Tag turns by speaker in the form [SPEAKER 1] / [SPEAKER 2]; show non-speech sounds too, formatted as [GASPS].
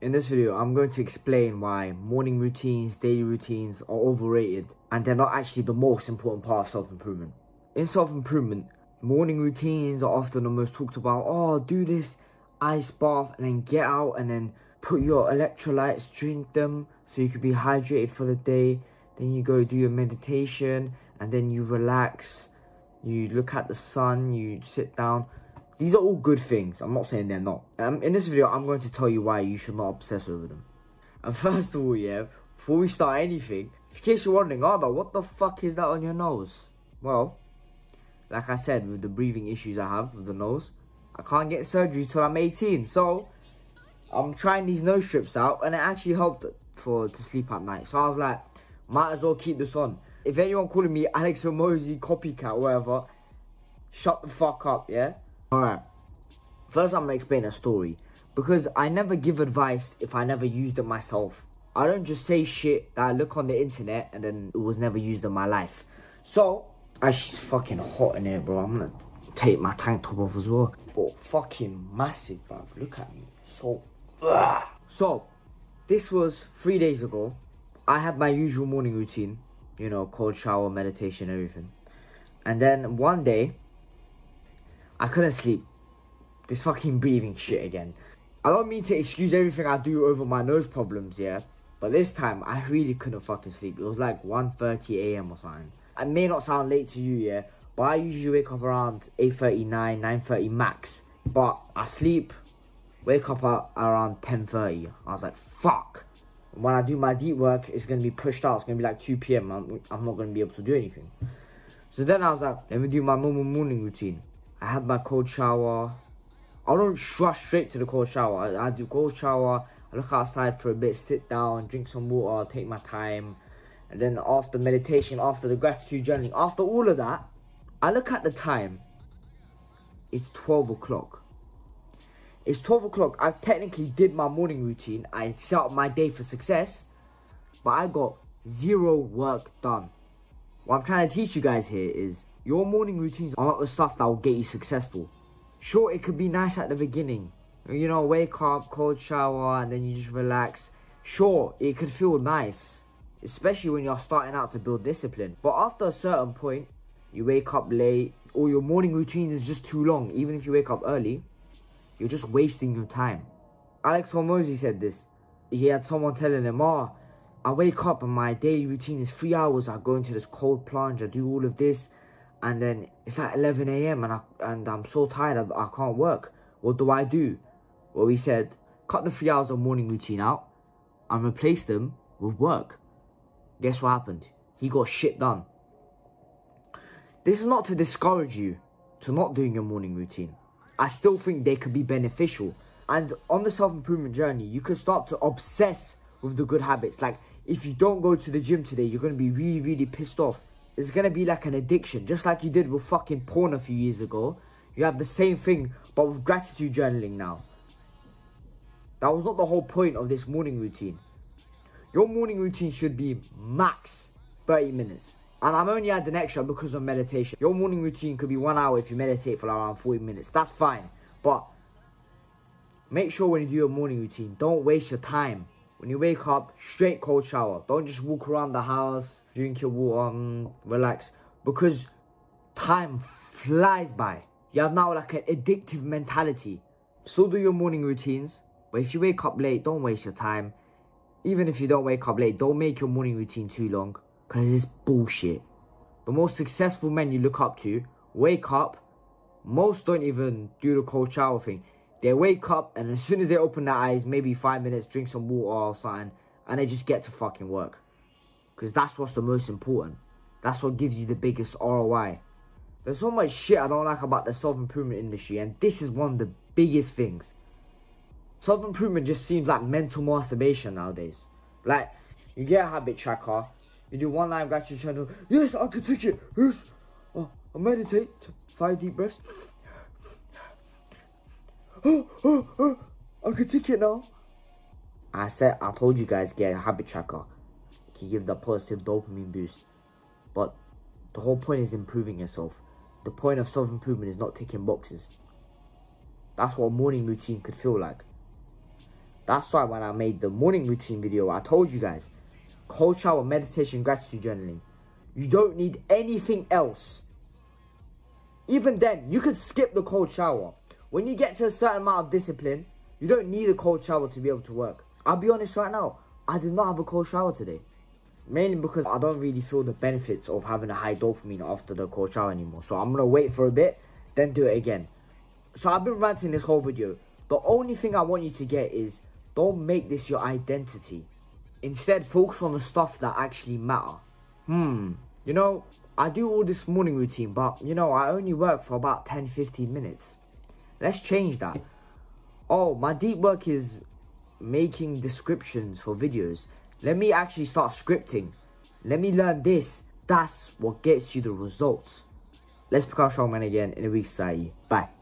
[SPEAKER 1] In this video, I'm going to explain why morning routines, daily routines are overrated and they're not actually the most important part of self-improvement. In self-improvement, morning routines are often the most talked about. Oh, do this ice bath and then get out and then put your electrolytes, drink them so you can be hydrated for the day. Then you go do your meditation and then you relax. You look at the sun, you sit down. These are all good things. I'm not saying they're not. Um, in this video, I'm going to tell you why you should not obsess over them. And [LAUGHS] first of all, yeah, before we start anything, in case you're wondering, Arda, what the fuck is that on your nose? Well, like I said, with the breathing issues I have with the nose, I can't get surgery till I'm 18. So, I'm trying these nose strips out, and it actually helped for to sleep at night. So I was like, might as well keep this on. If anyone calling me Alex Hormozi copycat, whatever, shut the fuck up, yeah? Alright, first I'm gonna explain a story. Because I never give advice if I never used it myself. I don't just say shit that I look on the internet and then it was never used in my life. So, actually it's fucking hot in here, bro. I'm gonna take my tank top off as well. But fucking massive, bruv. Look at me. So, ugh. so, this was three days ago. I had my usual morning routine. You know, cold shower, meditation, everything. And then one day, I couldn't sleep. This fucking breathing shit again. I don't mean to excuse everything I do over my nose problems, yeah? But this time, I really couldn't fucking sleep. It was like 1.30 a.m. or something. I may not sound late to you, yeah? But I usually wake up around 8.39, 9.30 max. But I sleep, wake up at around 10.30. I was like, fuck. When I do my deep work, it's going to be pushed out. It's going to be like 2 p.m. I'm, I'm not going to be able to do anything. So then I was like, let me do my normal morning routine. I have my cold shower. I don't rush straight to the cold shower. I, I do cold shower. I look outside for a bit, sit down, drink some water, take my time. And then after meditation, after the gratitude journaling, after all of that, I look at the time. It's 12 o'clock. It's 12 o'clock. I technically did my morning routine. I set up my day for success. But I got zero work done. What I'm trying to teach you guys here is your morning routines are not the stuff that will get you successful. Sure, it could be nice at the beginning. You know, wake up, cold shower, and then you just relax. Sure, it could feel nice. Especially when you're starting out to build discipline. But after a certain point, you wake up late, or your morning routine is just too long. Even if you wake up early, you're just wasting your time. Alex Hormozi said this. He had someone telling him, oh, I wake up and my daily routine is three hours. I go into this cold plunge, I do all of this and then it's like 11 a.m. and I and I'm so tired I, I can't work. What do I do? Well, he said, cut the three hours of morning routine out and replace them with work. Guess what happened? He got shit done. This is not to discourage you to not doing your morning routine. I still think they could be beneficial. And on the self-improvement journey, you can start to obsess with the good habits. Like, if you don't go to the gym today, you're going to be really, really pissed off it's gonna be like an addiction, just like you did with fucking porn a few years ago. You have the same thing, but with gratitude journaling now. That was not the whole point of this morning routine. Your morning routine should be max 30 minutes. And I'm only adding extra because of meditation. Your morning routine could be one hour if you meditate for around 40 minutes. That's fine. But make sure when you do your morning routine, don't waste your time when you wake up, straight cold shower. Don't just walk around the house, drink your water, um, relax. Because time flies by. You have now like an addictive mentality. Still do your morning routines. But if you wake up late, don't waste your time. Even if you don't wake up late, don't make your morning routine too long. Because it's bullshit. The most successful men you look up to, wake up. Most don't even do the cold shower thing. They wake up and as soon as they open their eyes, maybe five minutes, drink some water or something, and they just get to fucking work. Because that's what's the most important. That's what gives you the biggest ROI. There's so much shit I don't like about the self-improvement industry, and this is one of the biggest things. Self-improvement just seems like mental masturbation nowadays. Like, you get a habit tracker, you do one live gratitude channel, yes, I can take it, yes, oh, I meditate, five deep breaths, oh, [GASPS] I can take it now. I said, I told you guys get a habit tracker. It can give the positive dopamine boost. But the whole point is improving yourself. The point of self-improvement is not ticking boxes. That's what a morning routine could feel like. That's why when I made the morning routine video, I told you guys, cold shower, meditation, gratitude journaling. You don't need anything else. Even then, you could skip the cold shower. When you get to a certain amount of discipline, you don't need a cold shower to be able to work. I'll be honest right now, I did not have a cold shower today. Mainly because I don't really feel the benefits of having a high dopamine after the cold shower anymore. So I'm going to wait for a bit, then do it again. So I've been ranting this whole video. The only thing I want you to get is, don't make this your identity. Instead, focus on the stuff that actually matter. Hmm, you know, I do all this morning routine, but you know, I only work for about 10-15 minutes. Let's change that. Oh, my deep work is making descriptions for videos. Let me actually start scripting. Let me learn this. That's what gets you the results. Let's become strongman again in a week's time. Bye.